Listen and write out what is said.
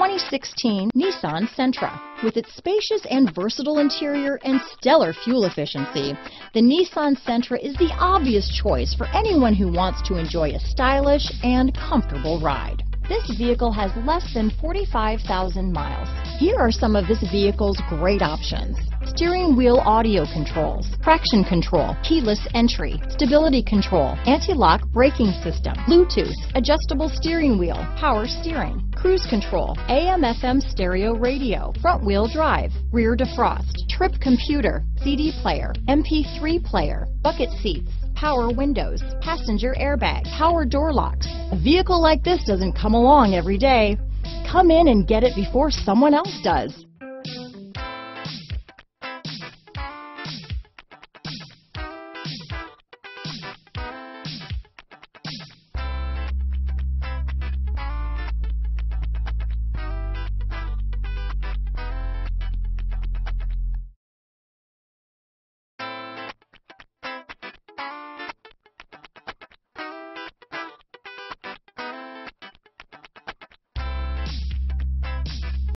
2016 Nissan Sentra. With its spacious and versatile interior and stellar fuel efficiency, the Nissan Sentra is the obvious choice for anyone who wants to enjoy a stylish and comfortable ride. This vehicle has less than 45,000 miles. Here are some of this vehicle's great options. Steering wheel audio controls, traction control, keyless entry, stability control, anti-lock braking system, Bluetooth, adjustable steering wheel, power steering, cruise control, AM FM stereo radio, front wheel drive, rear defrost, trip computer, CD player, MP3 player, bucket seats, power windows, passenger airbag, power door locks. A vehicle like this doesn't come along every day. Come in and get it before someone else does.